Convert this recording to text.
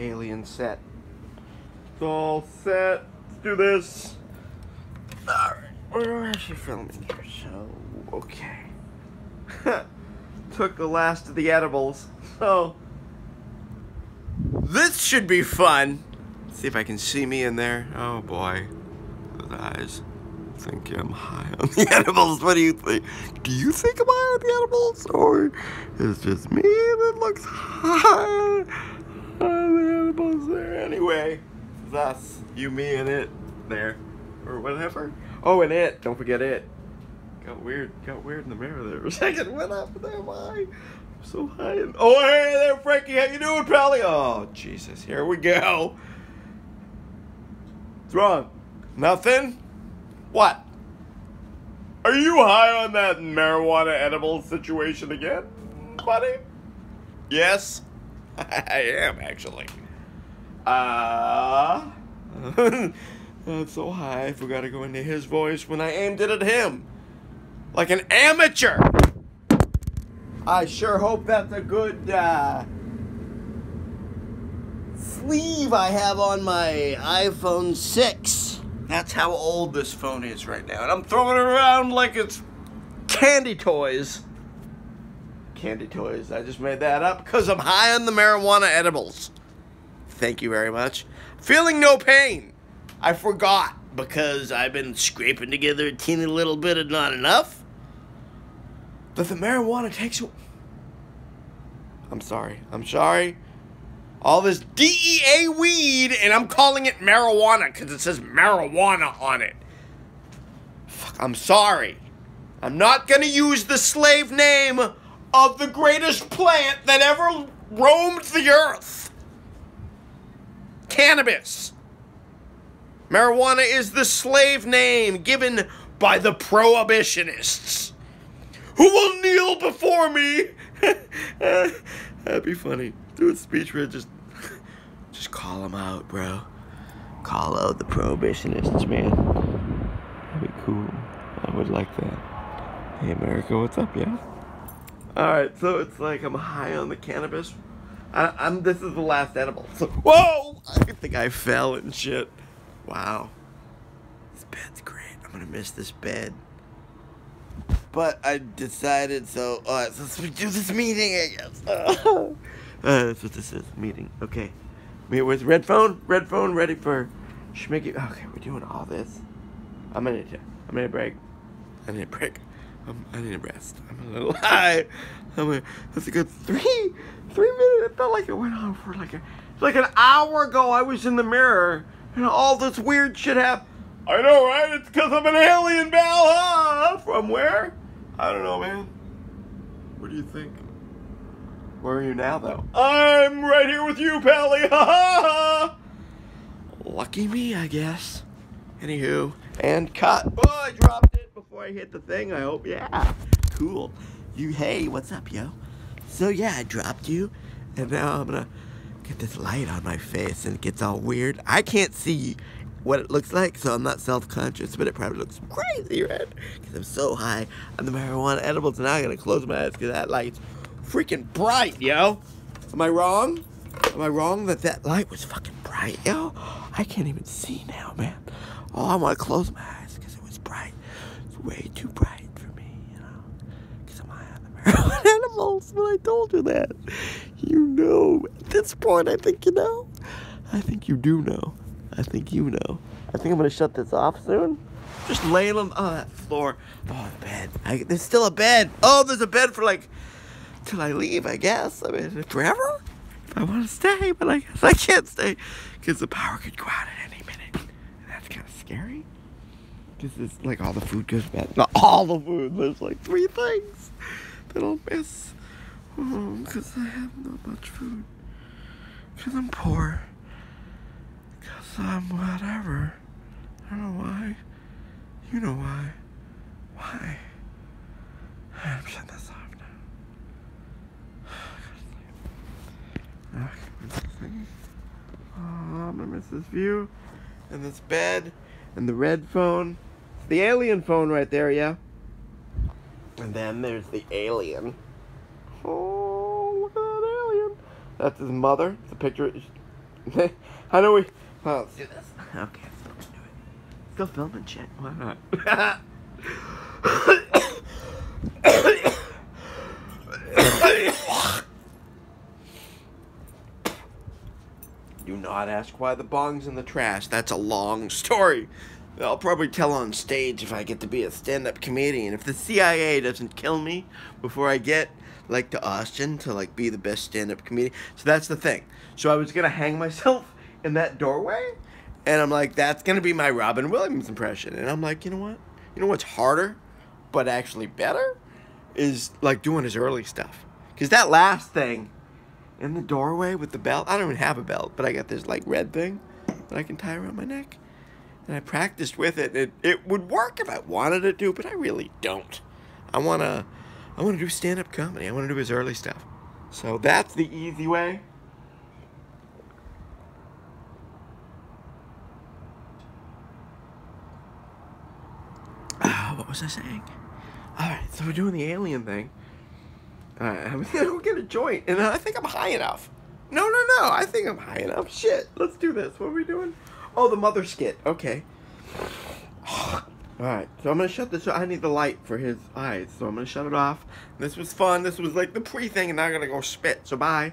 alien set. It's all set. Let's do this. Alright, we're actually filming here, so okay. Took the last of the edibles, so this should be fun. see if I can see me in there. Oh boy, those eyes. I think I'm high on the edibles. What do you think? Do you think I'm high on the edibles, or is it just me that looks high on there? Anyway, thus you, me, and it there, or whatever. Oh, and it. Don't forget it. Got weird. Got weird in the mirror there for a second. What happened there? Why? I'm so high. And, oh, hey there, Frankie. How you doing, Pally? Oh, Jesus. Here we go. What's wrong? Nothing? What? Are you high on that marijuana edible situation again, buddy? Yes, I am actually. Uh, I'm so high, I forgot to go into his voice when I aimed it at him. Like an amateur! I sure hope that's a good, uh, sleeve I have on my iPhone 6. That's how old this phone is right now. And I'm throwing it around like it's candy toys. Candy toys. I just made that up because I'm high on the marijuana edibles. Thank you very much. Feeling no pain. I forgot because I've been scraping together a teeny little bit of not enough. But the marijuana takes you. I'm sorry. I'm sorry all this DEA weed, and I'm calling it marijuana because it says marijuana on it. Fuck, I'm sorry. I'm not gonna use the slave name of the greatest plant that ever roamed the earth. Cannabis. Marijuana is the slave name given by the prohibitionists. Who will kneel before me? That'd be funny do a speech where just just call them out, bro. Call out the prohibitionists, man. That'd be cool. I would like that. Hey, America, what's up, yeah? All right, so it's like I'm high on the cannabis. I, am This is the last edible. So, whoa! Think I fell and shit. Wow. This bed's great. I'm gonna miss this bed. But I decided so. Uh, so let's do this meeting, I guess. Uh, that's what this is. Meeting. Okay. Meet with red phone. Red phone ready for Schmicky. Okay, we're doing all this. I'm gonna. I'm gonna break. I need a break. I'm, I need a rest. I'm a little high. I'm that's a good three, three minutes. It felt like it went on for like a, like an hour ago. I was in the mirror and all this weird shit happened. I know, right? It's because I'm an alien, Val? From where? I don't know, man. What do you think? Where are you now, though? I'm right here with you, Pally. Ha ha! Lucky me, I guess. Anywho, and cut. Oh, I dropped it before I hit the thing. I hope. Yeah, cool. You, hey, what's up, yo? So yeah, I dropped you, and now I'm gonna this light on my face, and it gets all weird. I can't see what it looks like, so I'm not self-conscious, but it probably looks crazy red because I'm so high on the marijuana edibles. And now I'm gonna close my eyes because that light's freaking bright, yo. Am I wrong? Am I wrong that that light was fucking bright, yo? I can't even see now, man. Oh, I want to close my eyes because it was bright. It's way too bright for me, you know. Because I'm high on the marijuana animals, but I told you that. You know. At this point, I think you know. I think you do know. I think you know. I think I'm to shut this off soon. Just laying on oh, that floor. Oh, the bed. I, there's still a bed. Oh, there's a bed for like till I leave, I guess. I mean, forever? If I want to stay, but I guess I can't stay because the power could go out at any minute. And that's kind of scary. Because it's like all the food goes bad. Not all the food. There's like three things that I'll miss. Because I have not much food. Because I'm poor. Because I'm whatever. I don't know why. You know why. Why? I'm shutting this off. Oh, I'm gonna miss this view and this bed and the red phone. the alien phone right there, yeah. And then there's the alien. Oh, look at that alien. That's his mother. It's a picture. How do we? Oh, let's do this. Okay, let's do it. Still filming shit. Why not? Do not ask why the bong's in the trash. That's a long story. I'll probably tell on stage if I get to be a stand-up comedian. If the CIA doesn't kill me before I get like to Austin to like be the best stand-up comedian. So that's the thing. So I was gonna hang myself in that doorway, and I'm like, that's gonna be my Robin Williams impression. And I'm like, you know what? You know what's harder, but actually better, is like doing his early stuff. Cause that last thing, in the doorway with the belt. I don't even have a belt, but I got this like red thing that I can tie around my neck. And I practiced with it. It it would work if I wanted it to, but I really don't. I wanna I wanna do stand up comedy. I wanna do his early stuff. So that's the easy way. Ah, what was I saying? Alright, so we're doing the alien thing. Alright, I'm gonna go get a joint, and I think I'm high enough. No, no, no, I think I'm high enough. Shit, let's do this. What are we doing? Oh, the mother skit. Okay. Alright, so I'm gonna shut this I need the light for his eyes, so I'm gonna shut it off. This was fun. This was like the pre thing, and now I gotta go spit, so bye.